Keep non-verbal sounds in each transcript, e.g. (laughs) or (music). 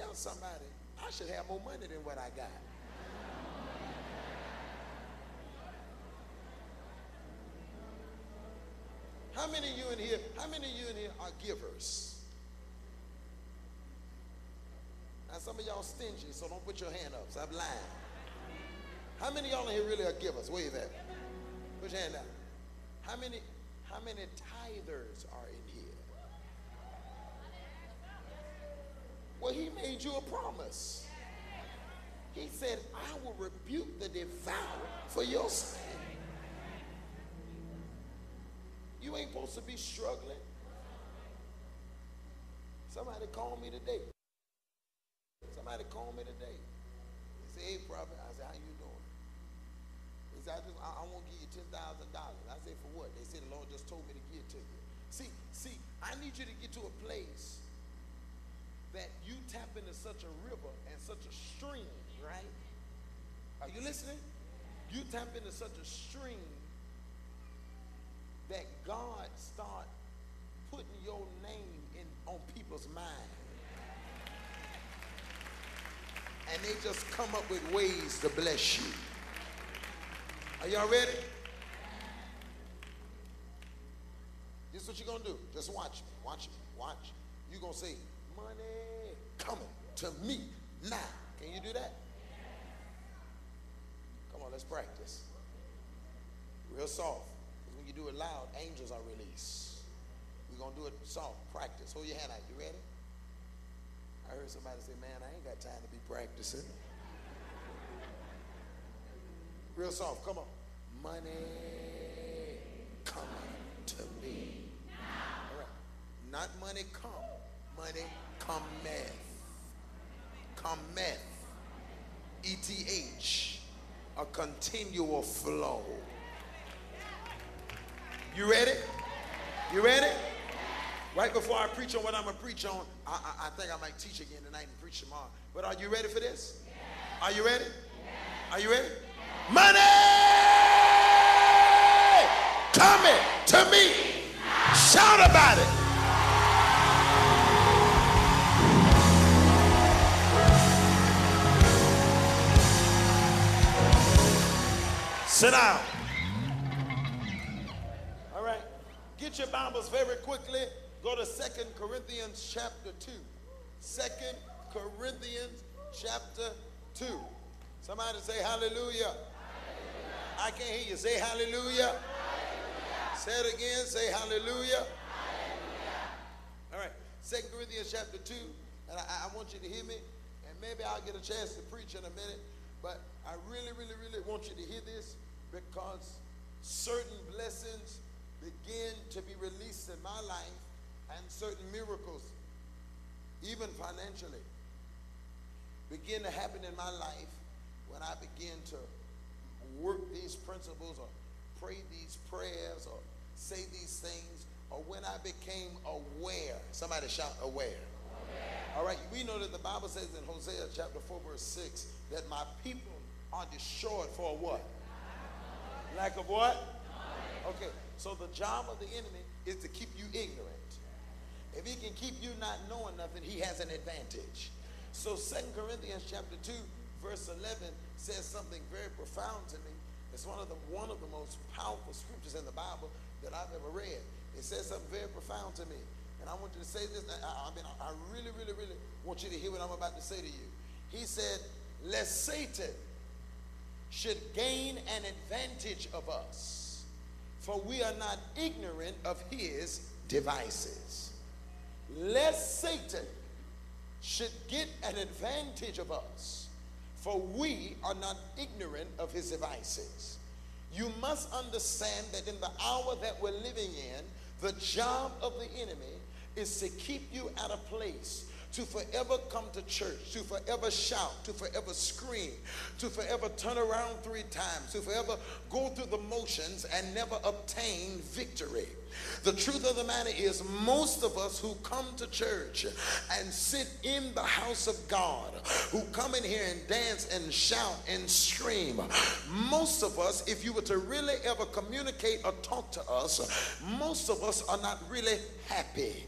Tell somebody, I should have more money than what I got. How many of you in here, how many of you in here are givers? Now some of y'all stingy, so don't put your hand up. Stop lying. How many of y'all in here really are givers? Wave at me. Put your hand up. How many, how many tithers are in here? Well, he made you a promise. He said, I will rebuke the devourer for your sake. You ain't supposed to be struggling. Somebody called me today. Somebody called me today. He said, hey, prophet. I said, how you doing? He said, I, just, I, I want to give you $10,000. I said, for what? They said, the Lord just told me to give it to you. See, see, I need you to get to a place that you tap into such a river and such a stream, right? Are you listening? You tap into such a stream that God start putting your name in on people's mind. And they just come up with ways to bless you. Are y'all ready? This is what you're gonna do. Just watch me. Watch me. Watch. You're gonna say, money coming to me now. Can you do that? Come on, let's practice. Real soft. Because when you do it loud, angels are released. We're going to do it soft. Practice. Hold your hand out. You ready? I heard somebody say, man, I ain't got time to be practicing. Real soft. Come on. Money coming to me. All right. Not money come. Money cometh. Cometh. ETH. A continual flow. You ready? You ready? Right before I preach on what I'm going to preach on, I, I, I, think I might teach again tonight and preach tomorrow. But are you ready for this? Are you ready? Are you ready? Money coming to me. Shout about it. Sit down. All right. Get your Bibles very quickly. Go to Second Corinthians chapter 2. Second Corinthians chapter 2. Somebody say hallelujah. hallelujah. I can't hear you. Say hallelujah. hallelujah. Say it again. Say hallelujah. hallelujah. All right. Second Corinthians chapter 2. And I, I want you to hear me. And maybe I'll get a chance to preach in a minute. But I really, really, really want you to hear this because certain blessings begin to be released in my life and certain miracles, even financially, begin to happen in my life when I begin to work these principles or pray these prayers or say these things or when I became aware. Somebody shout aware. aware. All right, we know that the Bible says in Hosea chapter 4, verse 6 that my people are destroyed for what? Lack of what? Okay, so the job of the enemy is to keep you ignorant. If he can keep you not knowing nothing, he has an advantage. So Second Corinthians chapter 2, verse 11 says something very profound to me. It's one of the one of the most powerful scriptures in the Bible that I've ever read. It says something very profound to me. And I want you to say this. I, I mean, I really, really, really want you to hear what I'm about to say to you. He said, Lest Satan should gain an advantage of us, for we are not ignorant of his devices. Lest Satan should get an advantage of us, for we are not ignorant of his devices. You must understand that in the hour that we're living in, the job of the enemy is to keep you at a place to forever come to church, to forever shout, to forever scream, to forever turn around three times, to forever go through the motions and never obtain victory. The truth of the matter is, most of us who come to church and sit in the house of God, who come in here and dance and shout and scream, most of us, if you were to really ever communicate or talk to us, most of us are not really happy.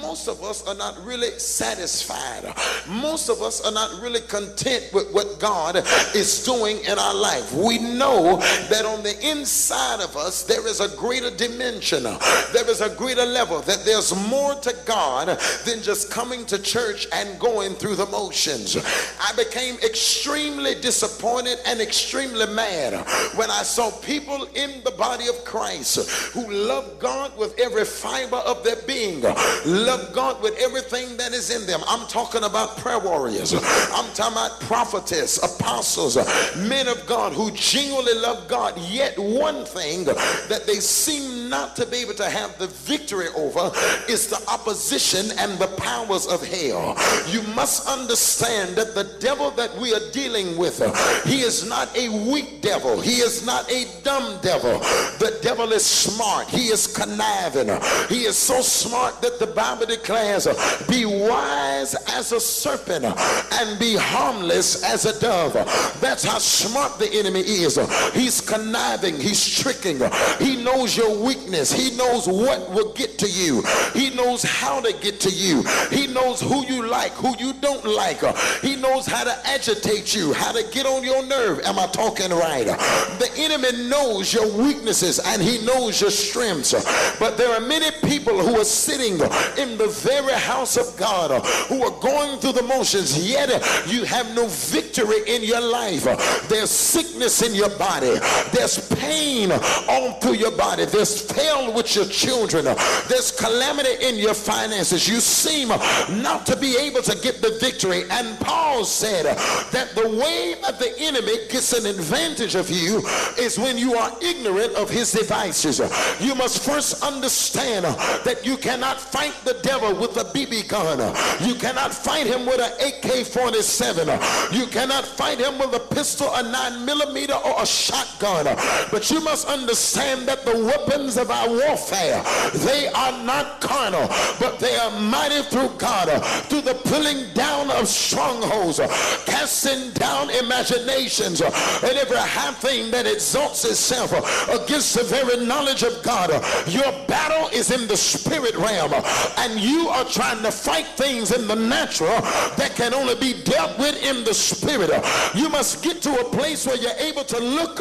Most of us are not really satisfied. Most of us are not really content with what God is doing in our life. We know that on the inside of us there is a greater dimension, there is a greater level, that there's more to God than just coming to church and going through the motions. I became extremely disappointed and extremely mad when I saw people in the body of Christ who love God with every fiber of their being, love God with everything that is in them. I'm talking about prayer warriors, I'm talking about prophetess, apostles, men of God who genuinely love God. Yet, one thing that they seem not to be able to have the victory over is the opposition and the powers of hell. You must understand that the devil that we are dealing with, he is not a weak devil, he is not a dumb devil. The devil is smart, he is conniving, he is so smart that the Bible declares, Be wise as a serpent and be harmless as a dove. That's how smart the enemy is. He's conniving, he's tricking, he knows your weakness, he knows what will get to you, he knows how to get to you, he knows who you like, who you don't like, he knows how to agitate you, how to get on your nerve. Am I talking right? The enemy knows your weaknesses and he knows your strengths. But there are many people who are sitting in the very house of God who are going through the motions, yet you have no victory in your life. There's sickness in your body, there's pain all through your body, there's fail with your children, there's calamity in your finances. You seem not to be able to get the victory. And Paul said that the way that the enemy gets an advantage of you is when you are ignorant of his devices. You must first understand that you cannot fight the devil with a BB gun. You cannot fight him with an AK-47. You cannot fight him with a pistol, a 9 millimeter, or a shotgun. But you must understand that the weapons of our warfare, they are not carnal, but they are mighty through God, uh, through the pulling down of strongholds, uh, casting down imaginations, uh, and every high thing that exalts itself against the very knowledge of God. Your battle is in the spirit realm, and you are trying to fight things in the natural that can only be dealt with in the spirit. You must get to a place where you're able to look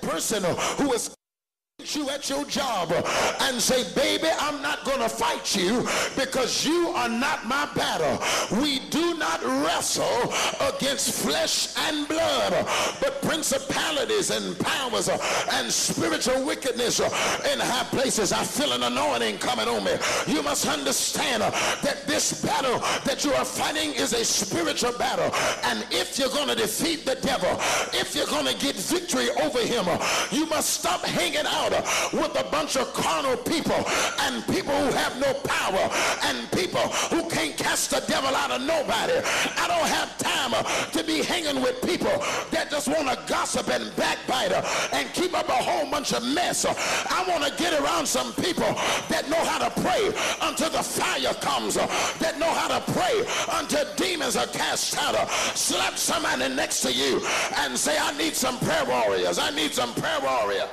person who is you at your job and say, baby, I'm not to fight you because you are not my battle. We do not wrestle against flesh and blood, but principalities and powers and spiritual wickedness in high places. I feel an anointing coming on me. You must understand that this battle that you are fighting is a spiritual battle. And if you're to defeat the devil, if you're to get victory over him, you must stop hanging out with a bunch of carnal people and people who have no power and people who can't cast the devil out of nobody. I don't have time to be hanging with people that just want to gossip and backbite and keep up a whole bunch of mess. I want to get around some people that know how to pray until the fire comes, that know how to pray until demons are cast out. Slap somebody next to you and say, I need some prayer warriors. I need some prayer warriors.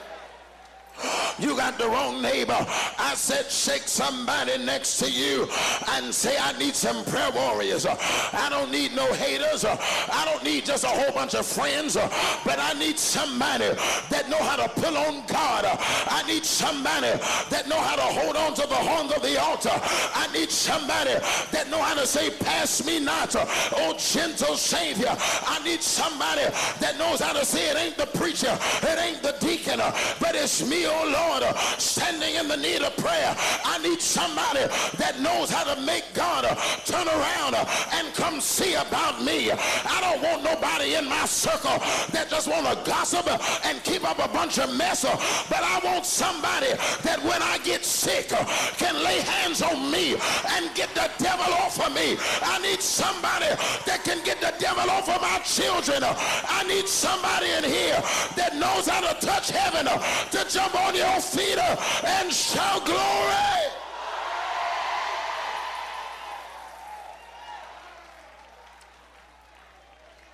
You got the wrong neighbor. I said, shake somebody next to you and say, I need some prayer warriors. I don't need no haters. I don't need just a whole bunch of friends, but I need somebody that know how to pull on God. I need somebody that know how to hold on to the horns of the altar. I need somebody that know how to say, pass me not, oh gentle Savior. I need somebody that knows how to say it ain't the preacher, it ain't the deacon, but it's me, oh Lord, standing in the need of prayer. I need somebody that knows how to make God turn around and come see about me. I don't want nobody in my circle that just want to gossip and keep up a bunch of mess, but I want somebody that when I get sick can lay hands on me and get the devil off of me. I need somebody that can get the devil off of my children. I need somebody in here that knows how to touch heaven to jump on your feet and shout glory.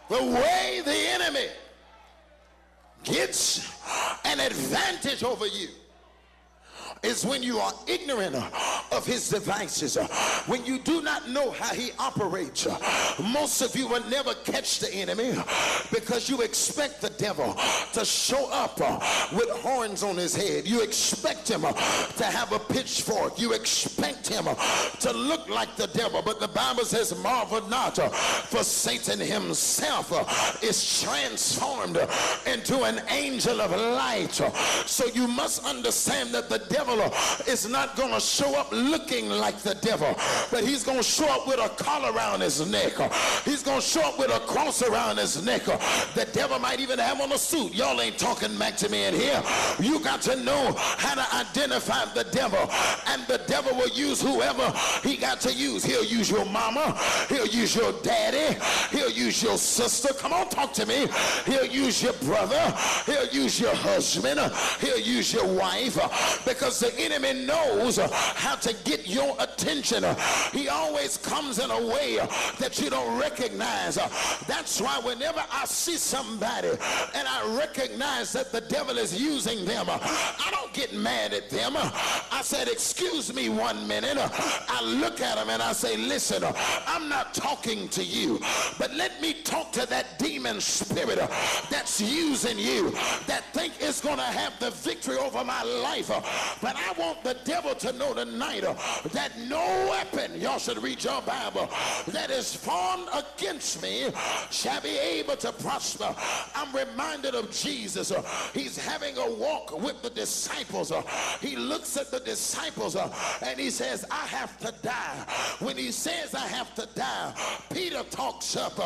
The way the enemy gets an advantage over you is when you are ignorant uh, of his devices, uh, when you do not know how he operates, uh, most of you will never catch the enemy because you expect the devil to show up with horns on his head. You expect him to have a pitchfork. You expect him to look like the devil. But the Bible says, marvel not, for Satan himself is transformed into an angel of light. So you must understand that the devil is not going to show up looking like the devil, but he's going to show up with a collar around his neck. He's going to show up with a cross around his neck. The devil might even have on a suit. Y'all ain't talking back to me in here. You got to know how to identify the devil, and the devil will use whoever he got to use. He'll use your mama. He'll use your daddy. He'll use your sister. Come on, talk to me. He'll use your brother. He'll use your husband. He'll use your wife because the enemy knows how to get your attention. He always comes in a way that you don't recognize. That's why whenever I see somebody and I recognize that the devil is using them, I don't get mad at them. I said, excuse me one minute. I look at them and I say, listen, I'm not talking to you, but let me talk to that demon spirit that's using you that think it's going to have the victory over my life. But I want the devil to know tonight uh, that no weapon, y'all should read your Bible, that is formed against me shall be able to prosper. I'm reminded of Jesus. Uh, he's having a walk with the disciples. Uh, he looks at the disciples and he says, I have to die. When he says I have to die, Peter talks up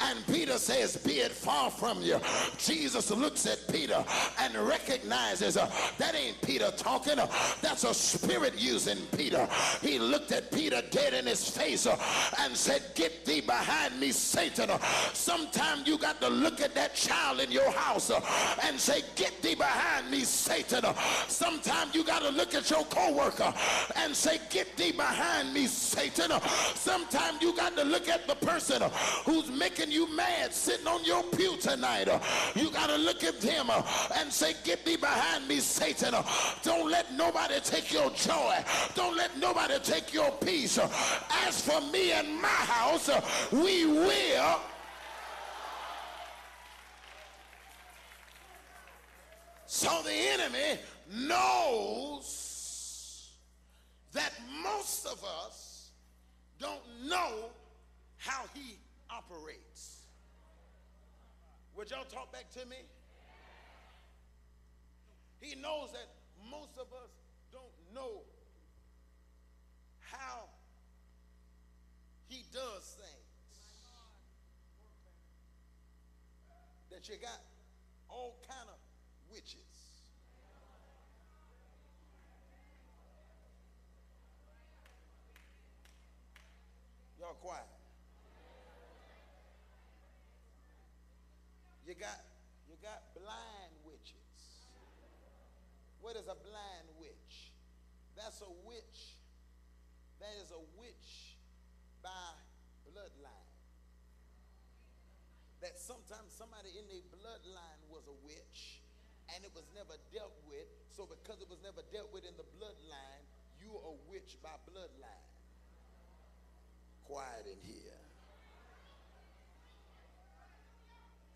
and Peter says, be it far from you. Jesus looks at Peter and recognizes uh, that ain't Peter talking. That's a spirit using Peter. He looked at Peter dead in his face uh, and said, get thee behind me, Satan. Sometimes you got to look at that child in your house uh, and say, get thee behind me, Satan. Sometimes you got to look at your co-worker and say, get thee behind me, Satan. Sometimes you got to look at the person who's making you mad sitting on your pew tonight. You got to look at them and say, get thee behind me, Satan. Don't let nobody take your joy. Don't let nobody take your peace. As for me and my house, we will. So the enemy knows that most of us don't know how he operates. Would y'all talk back to me? He knows that most of us don't know how he does things. That you got all kind of witches. Y'all quiet. You got blind witches. What is a blind witch? That's a witch. That is a witch by bloodline. That sometimes somebody in their bloodline was a witch and it was never dealt with. So because it was never dealt with in the bloodline, you are a witch by bloodline. Quiet in here.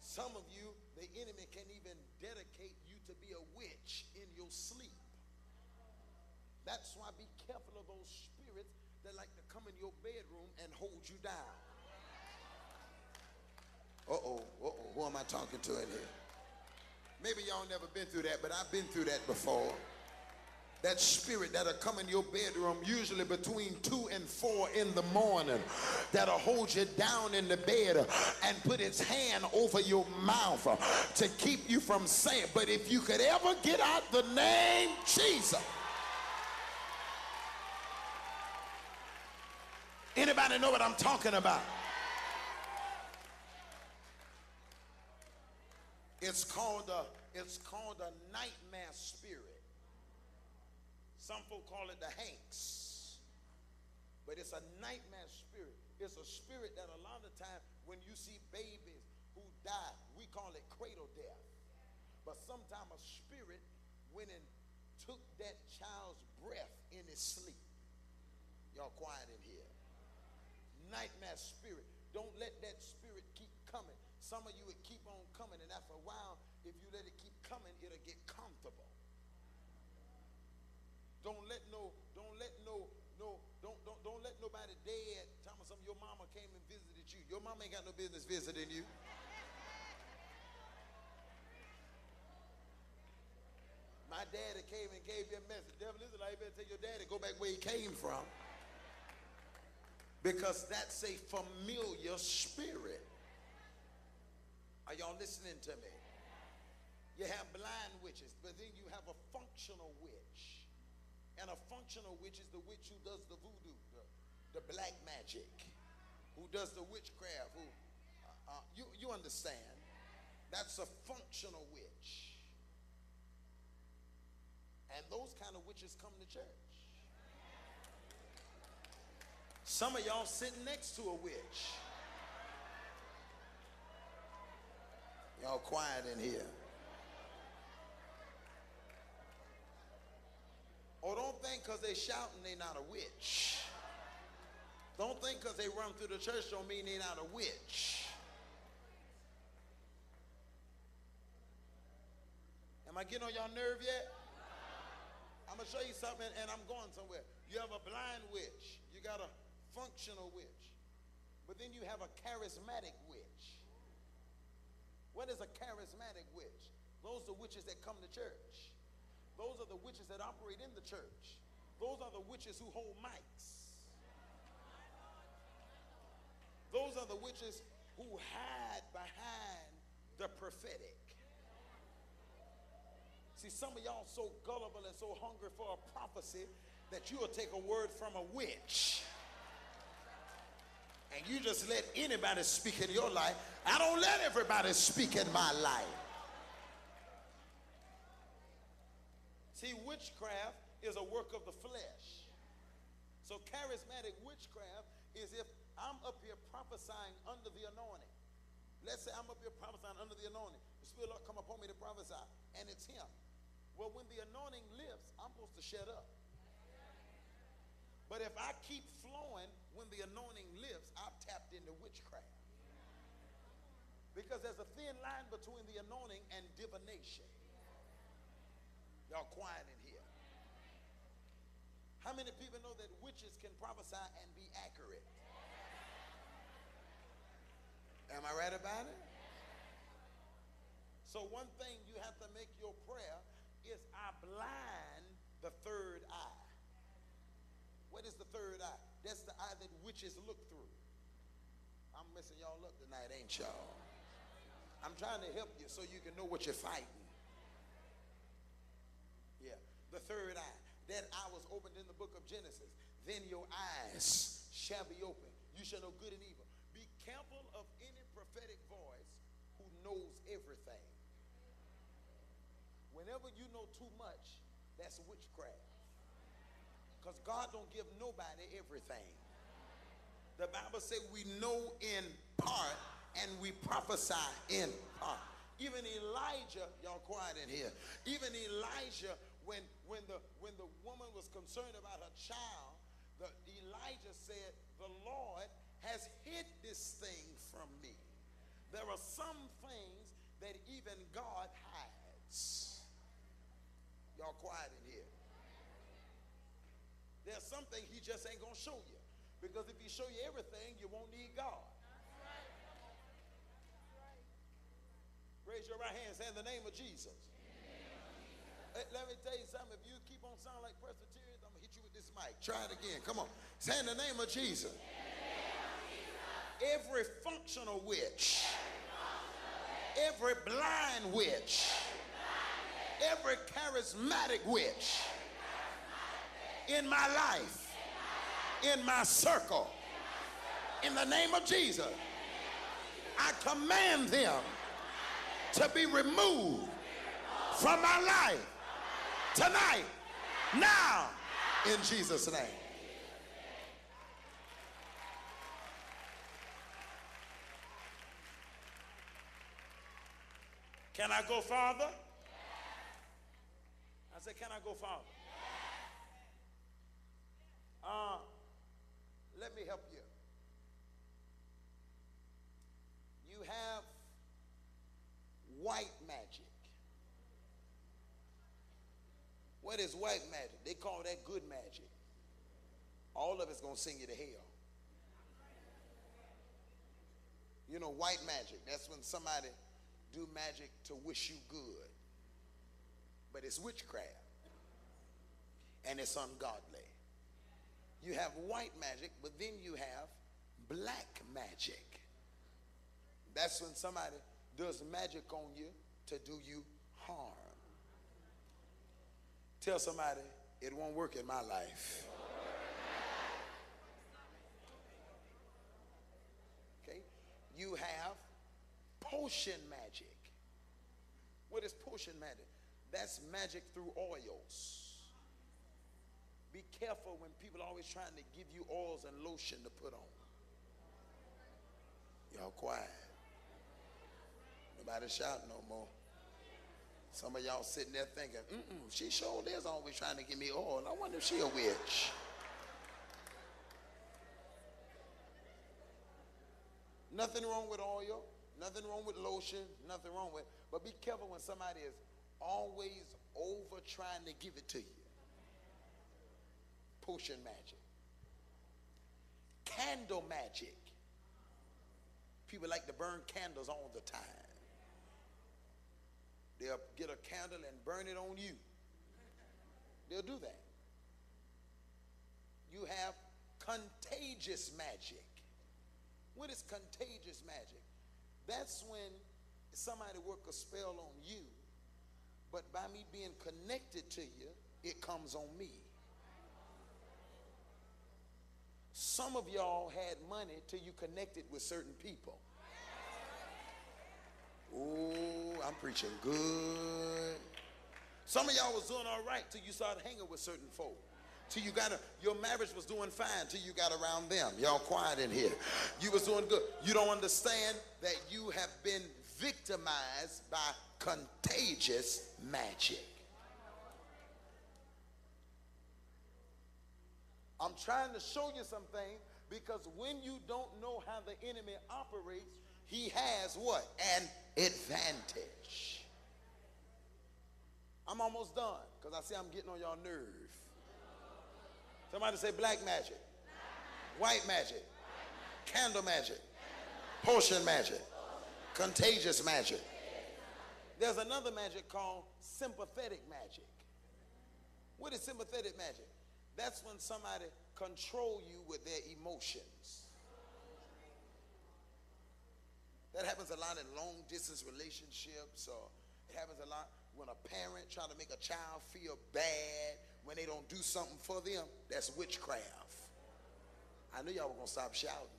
Some of you, the enemy can even dedicate to be a witch in your sleep. That's why be careful of those spirits that like to come in your bedroom and hold you down. Uh-oh, uh-oh, who am I talking to in here? Maybe y'all never been through that, but I've been through that before. That spirit that'll come in your bedroom, usually between two and four in the morning, that'll hold you down in the bed and put its hand over your mouth to keep you from saying. But if you could ever get out the name Jesus. Anybody know what I'm talking about? It's called a it's called a nightmare spirit. Some folk call it the Hanks. But it's a nightmare spirit. It's a spirit that a lot of times when you see babies who die, we call it cradle death. But sometimes a spirit went and took that child's breath in his sleep. Y'all quiet in here. Nightmare spirit. Don't let that spirit keep coming. Some of you would keep on coming, and after a while, if you let it keep coming, it'll get comfortable. Don't let no, don't let no, no, don't don't don't let nobody dead tell me something. Your mama came and visited you. Your mama ain't got no business visiting you. My daddy came and gave you a message. Devil is like, you better tell your daddy, go back where he came from. Because that's a familiar spirit. Are y'all listening to me? You have blind witches, but then you have a functional witch. And a functional witch is the witch who does the voodoo, the, the black magic, who does the witchcraft, who, uh, uh, you, you understand. That's a functional witch. And those kind of witches come to church. Some of y'all sitting next to a witch. Y'all quiet in here. Or don't think because they shouting they not a witch. Don't think because they run through the church don't mean they not a witch. Am I getting on y'all nerve yet? I'm gonna show you something and I'm going somewhere. You have a blind witch. You got a functional witch. But then you have a charismatic witch. What is a charismatic witch? Those are witches that come to church. Those are the witches that operate in the church. Those are the witches who hold mics. Those are the witches who hide behind the prophetic. See, some of y'all so gullible and so hungry for a prophecy that you'll take a word from a witch and you just let anybody speak in your life. I don't let everybody speak in my life. See, witchcraft is a work of the flesh. So, charismatic witchcraft is if I'm up here prophesying under the anointing. Let's say I'm up here prophesying under the anointing. The Spirit Lord come upon me to prophesy, and it's Him. Well, when the anointing lifts, I'm supposed to shut up. But if I keep flowing when the anointing lifts, I've tapped into witchcraft. Because there's a thin line between the anointing and divination. Y'all quiet in here. How many people know that witches can prophesy and be accurate? Am I right about it? So one thing you have to make your prayer is I blind the third eye. What is the third eye? That's the eye that witches look through. I'm messing y'all up tonight, ain't y'all? I'm trying to help you so you can know what you're fighting. The third eye. That eye was opened in the book of Genesis. Then your eyes shall be open. You shall know good and evil. Be careful of any prophetic voice who knows everything. Whenever you know too much, that's witchcraft. Because God don't give nobody everything. The Bible says we know in part and we prophesy in part. Even Elijah, y'all quiet in here. Even Elijah, when when the when the woman was concerned about her child, the Elijah said, The Lord has hid this thing from me. There are some things that even God hides. Y'all quiet in here. There's something he just ain't going to show you. Because if he show you everything, you won't need God. Raise your right hand say in the name of Jesus. Let me tell you something. If you keep on sounding like Presbyterians, I'm going to hit you with this mic. Try it again. Come on. Say in the name of Jesus. Every functional witch, every blind witch, every charismatic witch in my life, in my circle, in the name of Jesus, I command them to be removed from my life tonight, now, in Jesus' name. Can I go farther? I said, Can I go farther? Uh, let me help you. You have white magic. What is white magic? They call that good magic. All of it's going to send you to hell. You know, white magic, that's when somebody do magic to wish you good. But it's witchcraft. And it's ungodly. You have white magic, but then you have black magic. That's when somebody does magic on you to do you harm. Tell somebody, it won't work in my life. Okay? You have potion magic. What is potion magic? That's magic through oils. Be careful when people are always trying to give you oils and lotion to put on. Y'all quiet. Nobody shout no more. Some of y'all sitting there thinking, mm-mm, she sure is always trying to give me oil. I wonder if she a witch. Nothing wrong with oil, nothing wrong with lotion, nothing wrong with, but be careful when somebody is always over trying to give it to you. Potion magic. Candle magic. People like to burn candles all the time. They'll get a candle and burn it on you. They'll do that. You have contagious magic. What is contagious magic? That's when somebody work a spell on you, but by me being connected to you, it comes on me. Some of y'all had money till you connected with certain people. Oh, I'm preaching good. Some of y'all was doing all right till you started hanging with certain folk. Till you got a, your marriage was doing fine till you got around them. Y'all quiet in here. You was doing good. You don't understand that you have been victimized by contagious magic. I'm trying to show you something because when you don't know how the enemy operates, he has what? An advantage. I'm almost done because I see I'm getting on y'all nerve. Somebody say black magic, white magic, candle magic, potion magic, contagious magic. There's another magic called sympathetic magic. What is sympathetic magic? That's when somebody control you with their emotions. That happens a lot in long distance relationships, or it happens a lot when a parent try to make a child feel bad when they don't do something for them. That's witchcraft. I knew y'all were gonna stop shouting.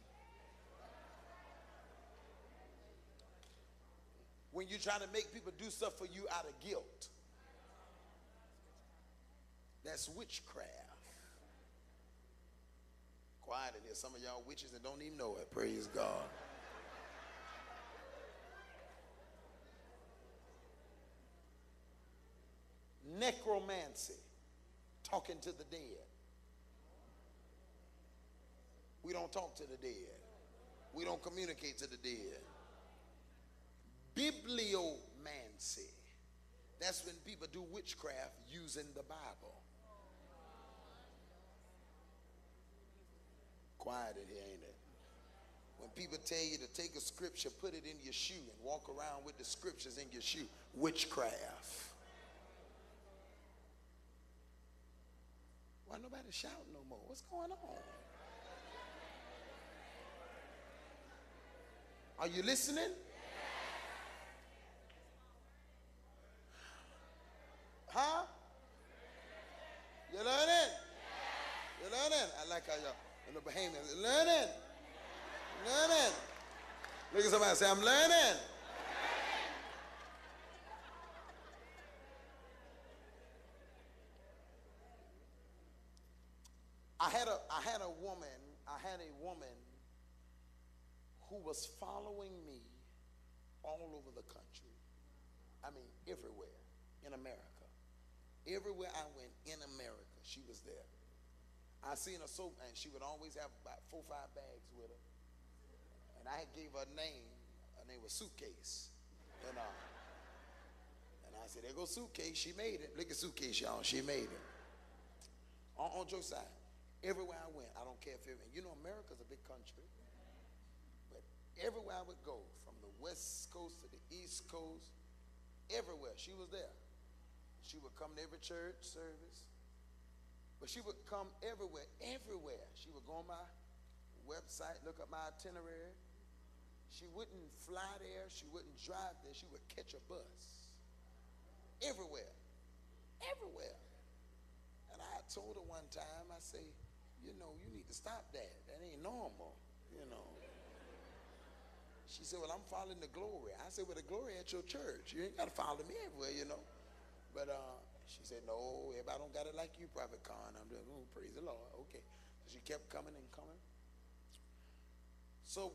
When you're trying to make people do stuff for you out of guilt. That's witchcraft. Quiet in here. Some of y'all witches that don't even know it. Praise God. Necromancy, talking to the dead. We don't talk to the dead. We don't communicate to the dead. Bibliomancy. That's when people do witchcraft using the Bible. Quiet in here, ain't it? When people tell you to take a scripture, put it in your shoe, and walk around with the scriptures in your shoe, witchcraft. Why nobody shouting no more? What's going on? Are you listening? Huh? You learning? You learning? I like how y'all in the Bahamians learning. Learning. Look at somebody say, I'm learning. I had a I had a woman, I had a woman who was following me all over the country. I mean, everywhere in America. Everywhere I went in America, she was there. I seen her so, and she would always have about four, five bags with her. And I gave her a name. Her name was Suitcase. And uh, and I said, there goes Suitcase. She made it. Look at Suitcase, y'all. She made it. On, Joe side, everywhere I went, I don't care if it, you know, America's a big country. But everywhere I would go, from the west coast to the east coast, everywhere, she was there. She would come to every church service. But she would come everywhere, everywhere. She would go on my website, look up my itinerary. She wouldn't fly there. She wouldn't drive there. She would catch a bus. Everywhere. Everywhere. And I told her one time, I say, you know, you need to stop that. That ain't normal, you know. She said, well, I'm following the glory. I said, well, the glory at your church. You ain't got to follow me everywhere, you know. But uh, she said, no, everybody don't got it like you, Prophet Carn. I'm doing, oh, praise the Lord. Okay. So she kept coming and coming. So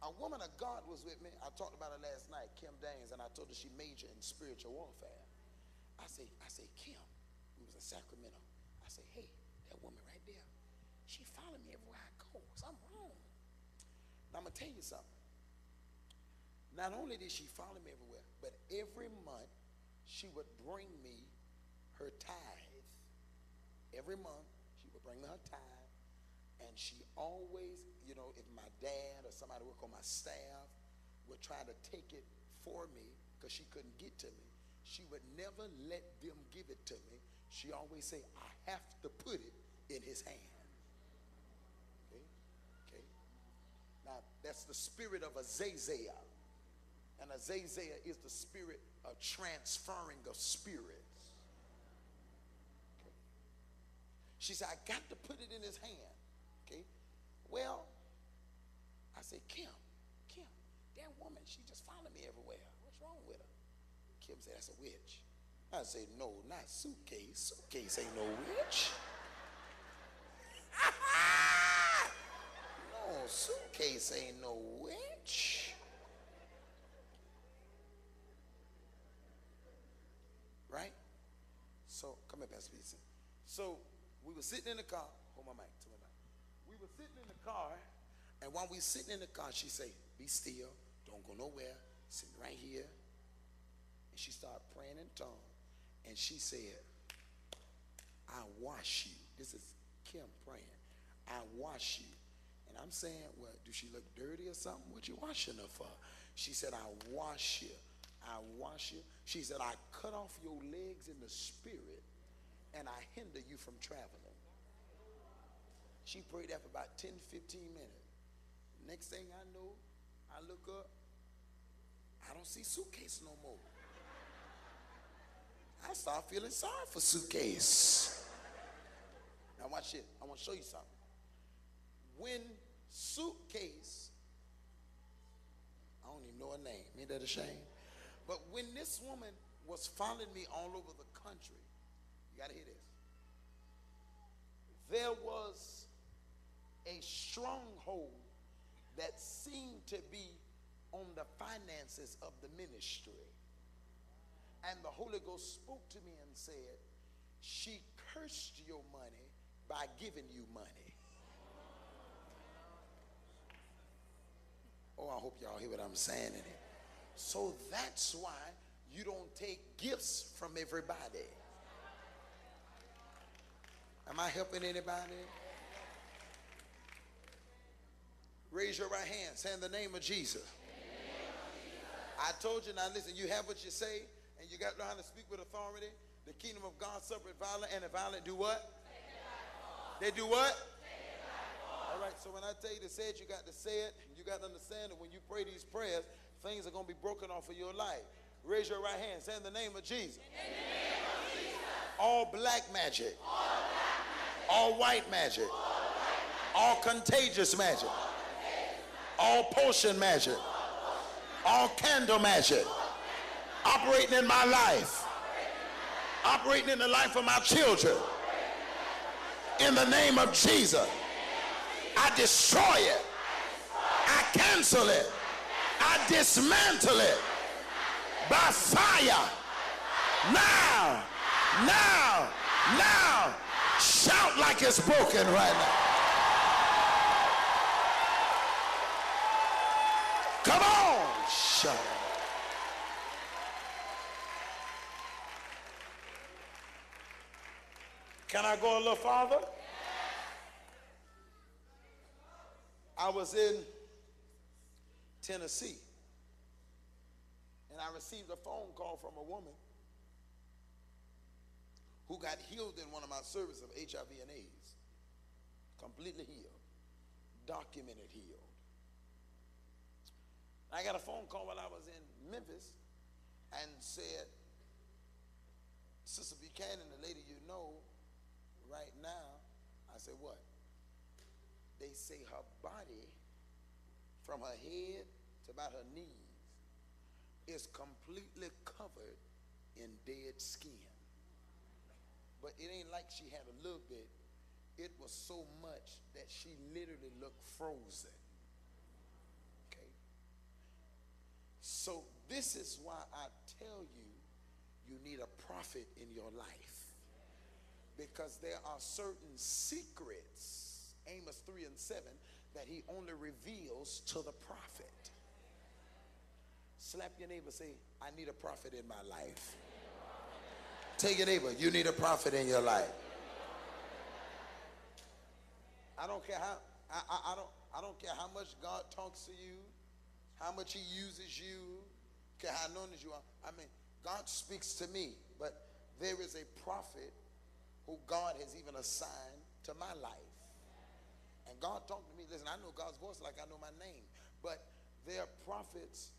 a woman of God was with me. I talked about her last night, Kim Danes, and I told her she majored in spiritual warfare. I say, I say, Kim, we was in Sacramento. I say, hey, that woman right there, she followed me everywhere I go. Something wrong. Now I'm gonna tell you something. Not only did she follow me everywhere, but every month she would bring me her tithe. Every month she would bring me her tithe. And she always, you know, if my dad or somebody work on my staff would try to take it for me because she couldn't get to me, she would never let them give it to me. She always say, I have to put it in his hand. Okay? Okay? Now, that's the spirit of Azazel. And Azazel is the spirit of transferring of spirits. Okay? She said, I got to put it in his hand. Okay? Well, I said, Kim, Kim, that woman, she just followed me everywhere. What's wrong with her? Kim said, that's a witch. I said, no, not suitcase. Suitcase ain't no witch. (laughs) no, suitcase ain't no witch. Right? So, come here, Pastor Peterson. So, we were sitting in the car. Hold my mic to my mic. We were sitting in the car, and while we were sitting in the car, she say, be still, don't go nowhere, sitting right here. And she started praying in tongues. And she said, I wash you. This is Kim praying. I wash you. And I'm saying, well, do she look dirty or something? What you washing her for? She said, I wash you. I wash you. She said, I cut off your legs in the spirit and I hinder you from traveling. She prayed that for about 10, 15 minutes. Next thing I know, I look up, I don't see suitcase no more. I start feeling sorry for suitcase. Now watch it. I want to show you something. When suitcase, I don't even know her name. Ain't that a shame? But when this woman was following me all over the country, you got to hear this. There was a stronghold that seemed to be on the finances of the ministry. And the Holy Ghost spoke to me and said, She cursed your money by giving you money. Oh, I hope y'all hear what I'm saying in it. So that's why you don't take gifts from everybody. Am I helping anybody? Raise your right hand. Say in the name of Jesus. I told you now, listen, you have what you say, and you got to learn how to speak with authority. The kingdom of God suffered violent, and the violent do what? They do what? All right, so when I tell you to say it, you got to say it. You got to understand that when you pray these prayers, things are going to be broken off of your life. Raise your right hand. Say in the name of Jesus. Name of Jesus. All black magic. All, black magic. all white magic. All, magic. all contagious magic. All potion magic. All candle magic. Operating in my life. Operating in the life of my children. In the name of Jesus. I destroy it. I cancel it. I dismantle it by fire. Now, now, now, Shout like it's broken right now. Come on, shout. Can I go a little farther? I was in Tennessee and I received a phone call from a woman who got healed in one of my services of HIV and AIDS. Completely healed, documented healed. I got a phone call while I was in Memphis and said, Sister Buchanan, the lady you know right now, I said, What? They say her body, from her head to about her knees, is completely covered in dead skin. But it ain't like she had a little bit. It was so much that she literally looked frozen. Okay? So this is why I tell you, you need a prophet in your life. Because there are certain secrets, Amos 3 and 7, that he only reveals to the prophet. Slap your neighbor, say, I need a prophet in my life. Take your neighbor, you need a prophet in your life. I don't care how I, I, I, don't I don't care how much God talks to you, how much He uses you, care how known as you are. I mean, God speaks to me, but there is a prophet who God has even assigned to my life. And God talked to me. Listen, I know God's voice like I know my name, but there are prophets,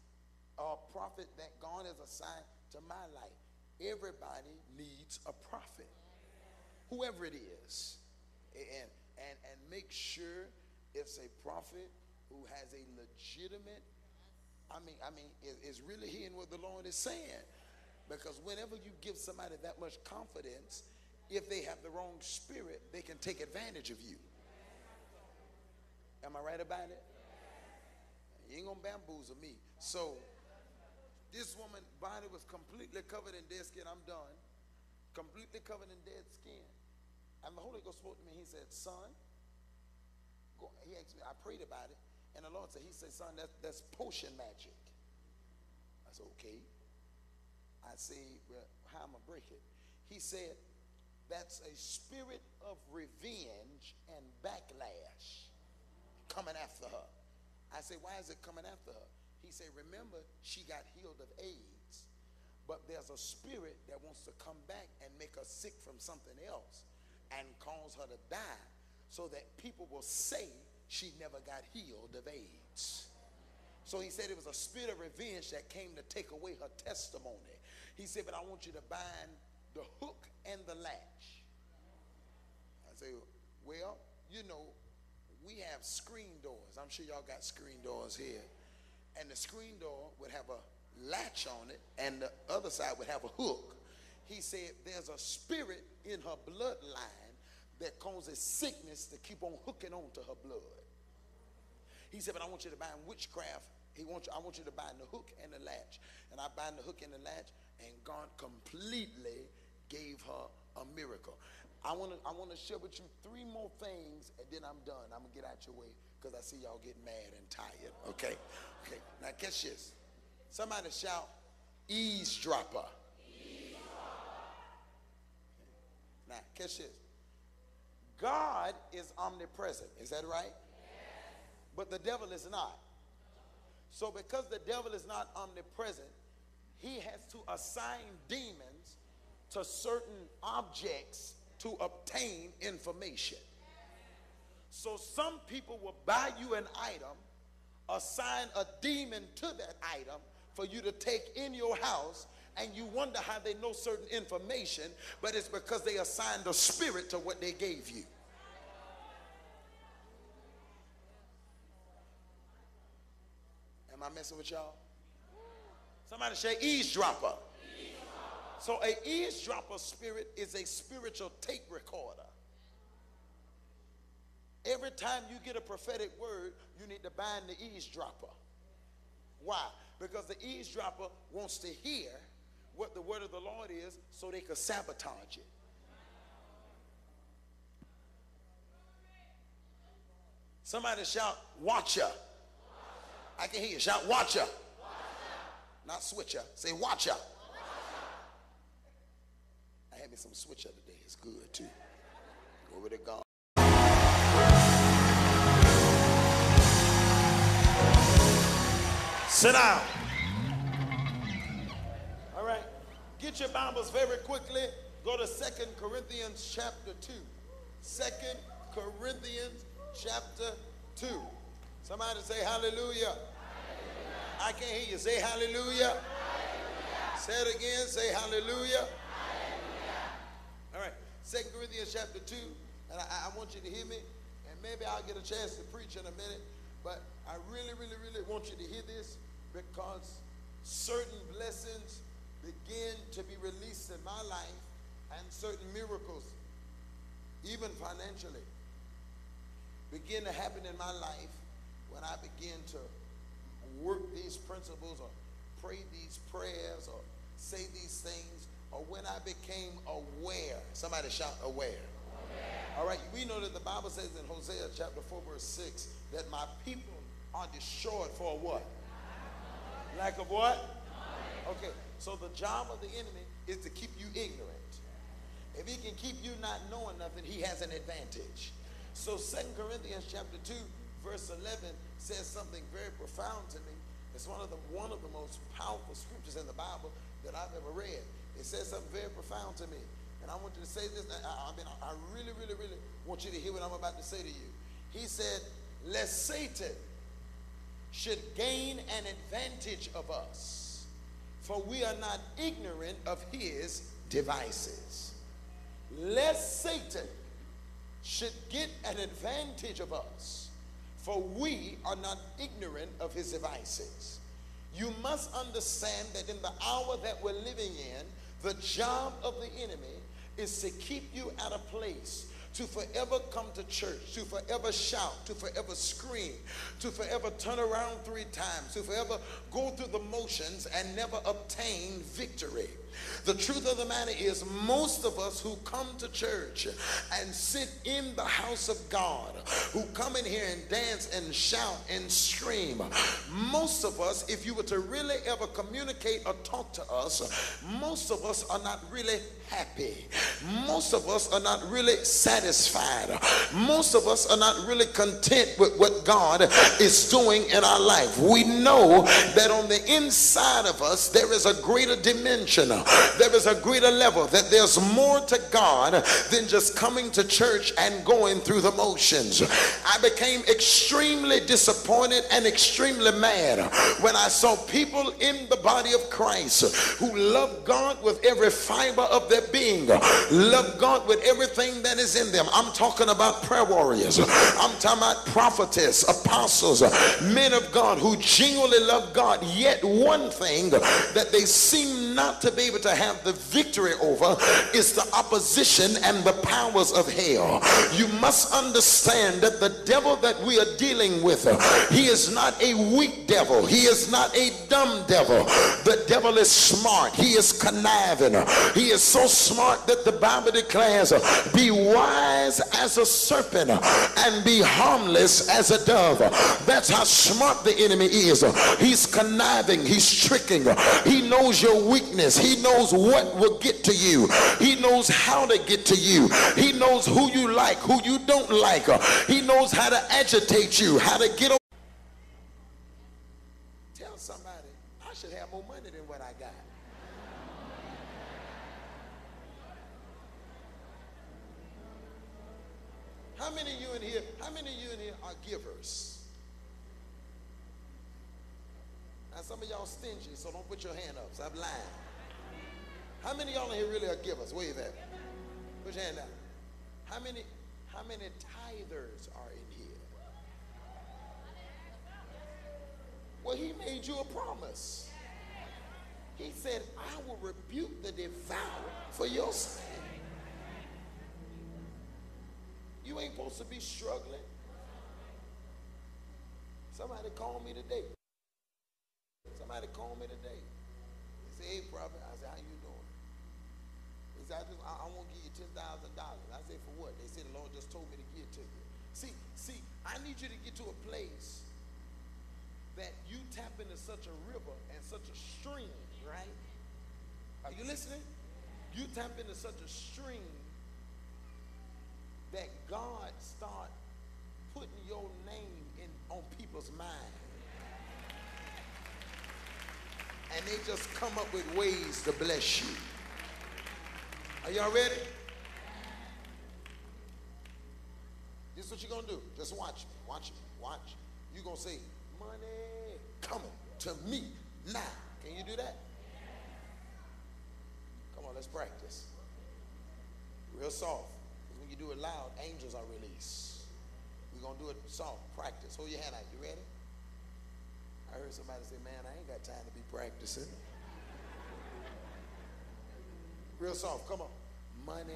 a prophet that God has assigned to my life. Everybody needs a prophet, whoever it is. And, and, and make sure it's a prophet who has a legitimate, I mean, I mean, is, is really hearing what the Lord is saying. Because whenever you give somebody that much confidence, if they have the wrong spirit, they can take advantage of you. Am I right about it? You ain't gonna bamboozle me. So this woman body was completely covered in dead skin. I'm done. Completely covered in dead skin. And the Holy Ghost spoke to me. He said, son, go. he asked me, I prayed about it. And the Lord said, he said, son, that's, that's potion magic. I said, okay. I say, well, how am I break it? He said, that's a spirit of revenge and backlash coming after her. I say, why is it coming after her? He said, remember, she got healed of AIDS, but there's a spirit that wants to come back and make her sick from something else and cause her to die so that people will say she never got healed of AIDS. So he said it was a spirit of revenge that came to take away her testimony. He said, but I want you to bind the hook and the latch. I say, well, you know, we have screen doors. I'm sure y'all got screen doors here. And the screen door would have a latch on it, and the other side would have a hook he said there's a spirit in her bloodline that causes sickness to keep on hooking on to her blood. He said, but I want you to bind witchcraft. He wants you, I want you to bind the hook and the latch. And I bind the hook and the latch, and God completely gave her a miracle. I want to I want to share with you three more things, and then I'm done. I'm gonna get out your way because I see y'all getting mad and tired. Okay, okay. Now catch this. Somebody shout, eavesdropper. Now, catch this. God is omnipresent. Is that right? Yes. But the devil is not. So, because the devil is not omnipresent, he has to assign demons to certain objects to obtain information. So, some people will buy you an item, assign a demon to that item for you to take in your house, and you wonder how they know certain information, but it's because they assigned a spirit to what they gave you. Am I messing with y'all? Somebody say eavesdropper. So a eavesdropper spirit is a spiritual tape recorder. Every time you get a prophetic word, you need to bind the eavesdropper. Why? Because the eavesdropper wants to hear what the word of the Lord is so they could sabotage it. Somebody shout, watcher. watcher. I can hear you. Shout, watcher. watcher. Not switcher. Say, watcher. Me some switcher today. It's good too. Glory to God. Sit down. All right. Get your Bibles very quickly. Go to Second Corinthians chapter 2. Second Corinthians chapter 2. Somebody say hallelujah. hallelujah. I can't hear you. Say hallelujah. hallelujah. Say it again. Say hallelujah. Second Corinthians chapter 2. And I, I want you to hear me. And maybe I'll get a chance to preach in a minute. But I really, really, really want you to hear this because certain blessings begin to be released in my life and certain miracles, even financially, begin to happen in my life when I begin to work these principles or pray these prayers or say these things or when I became aware. Somebody shout aware. aware. All right, we know that the Bible says in Hosea chapter 4, verse 6 that my people are destroyed for what? Lack of what? Okay, so the job of the enemy is to keep you ignorant. If he can keep you not knowing nothing, he has an advantage. So Second Corinthians chapter 2, verse 11 says something very profound to me. It's one of the one of the most powerful scriptures in the Bible that I've ever read. It says something very profound to me. And I want you to say this. I, I mean, I really, really, really want you to hear what I'm about to say to you. He said, Lest Satan should gain an advantage of us, for we are not ignorant of his devices. Lest Satan should get an advantage of us, for we are not ignorant of his devices. You must understand that in the hour that we're living in, the job of the enemy is to keep you at a place to forever come to church, to forever shout, to forever scream, to forever turn around three times, to forever go through the motions and never obtain victory. The truth of the matter is, most of us who come to church and sit in the house of God, who come in here and dance and shout and scream, most of us, if you were to really ever communicate or talk to us, most of us are not really happy. Most of us are not really satisfied. Most of us are not really content with what God is doing in our life. We know that on the inside of us there is a greater dimension, there is a greater level, that there's more to God than just coming to church and going through the motions. I became extremely disappointed and extremely mad when I saw people in the body of Christ who love God with every fiber of their being love God with everything that is in them. I'm talking about prayer warriors. I'm talking about prophetess, apostles, men of God who genuinely love God. Yet one thing that they seem not to be able to have the victory over is the opposition and the powers of hell. You must understand that the devil that we are dealing with, he is not a weak devil. He is not a dumb devil. The devil is smart. He is conniving. He is so smart that the Bible declares, be wise as a serpent and be harmless as a dove. That's how smart the enemy is. He's conniving, he's tricking. He knows your weakness. He knows what will get to you. He knows how to get to you. He knows who you like, who you don't like. He knows how to agitate you, how to get over. Tell somebody, I should have more money than what I got. How many of you in here, how many of you in here are givers? Now some of y'all stingy, so don't put your hand up. Stop lying. How many of y'all in here really are givers? Wave at Put your hand up. How many, how many tithers are in here? Well, he made you a promise. He said, I will rebuke the devourer for your sake. You ain't supposed to be struggling. Somebody called me today. Somebody called me today. He said, hey, prophet. I said, how you doing? He said, I, just, I, I want to give you $10,000. I said, for what? They said, the Lord just told me to give to you. See, see, I need you to get to a place that you tap into such a river and such a stream, right? Are you listening? You tap into such a stream that God start putting your name in on people's mind. And they just come up with ways to bless you. Are y'all ready? This is what you're gonna do. Just watch me. Watch me. Watch. You're gonna say, money coming to me now. Can you do that? Come on, let's practice. Real soft. When you do it loud, angels are released. We're gonna do it soft. Practice. Hold your hand out. You ready? I heard somebody say, man, I ain't got time to be practicing. Real soft. Come on. Money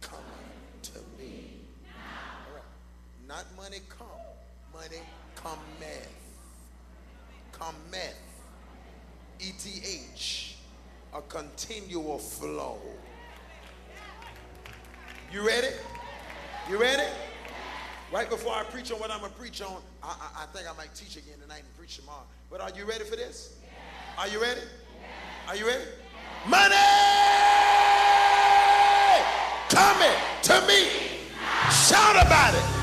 coming to me. All right. Not money come. Money cometh. Cometh. ETH. A continual flow. You ready? You ready? Right before I preach on what I'm going to preach on, I, I, I think I might teach again tonight and preach tomorrow. But are you ready for this? Are you ready? Are you ready? Money coming to me. Shout about it.